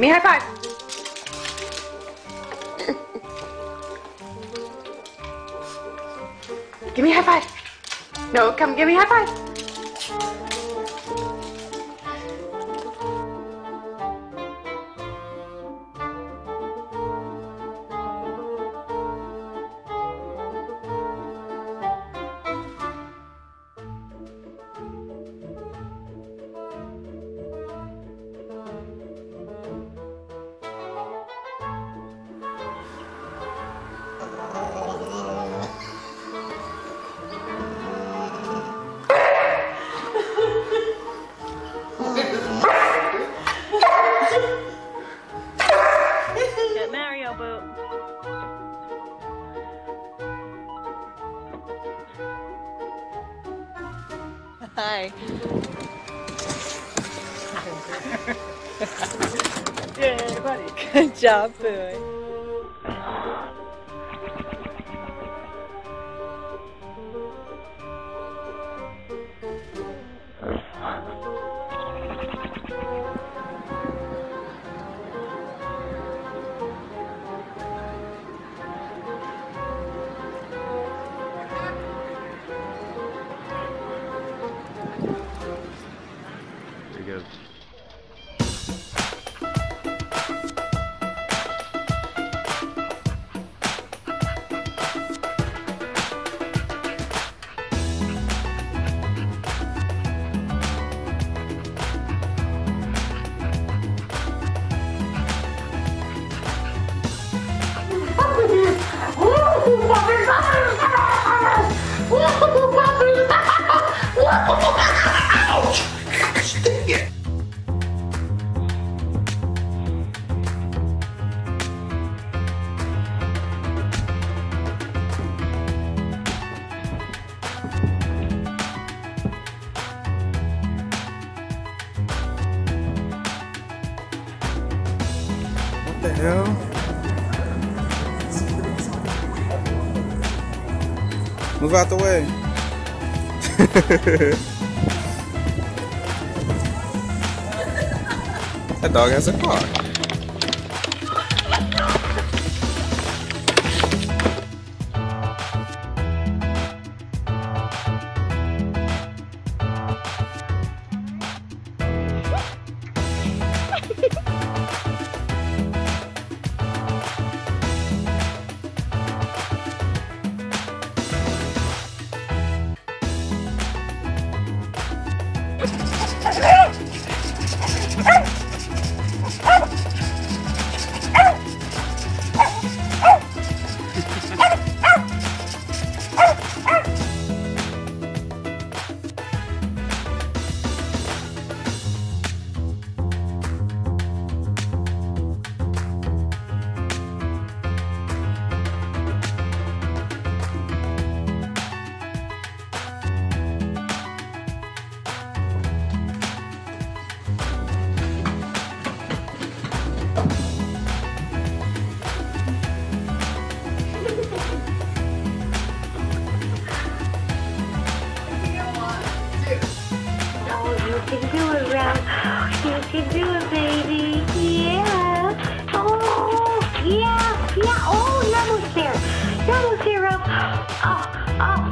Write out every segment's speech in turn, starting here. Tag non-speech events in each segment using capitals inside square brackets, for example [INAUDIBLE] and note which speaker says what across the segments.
Speaker 1: Give me a high five. give me a high five. No, come give me a high five.
Speaker 2: Get boot. Hi. [LAUGHS] yeah, buddy. Good job, boy.
Speaker 3: Deus. [LAUGHS] [LAUGHS] Out! The hell? Move out the way. [LAUGHS] that dog has a car.
Speaker 4: You can do it, Ralph. You can do it, baby. Yeah. Oh, yeah, yeah. Oh, you're almost there. You're almost there, Ralph. Oh, oh,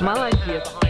Speaker 2: Молодец.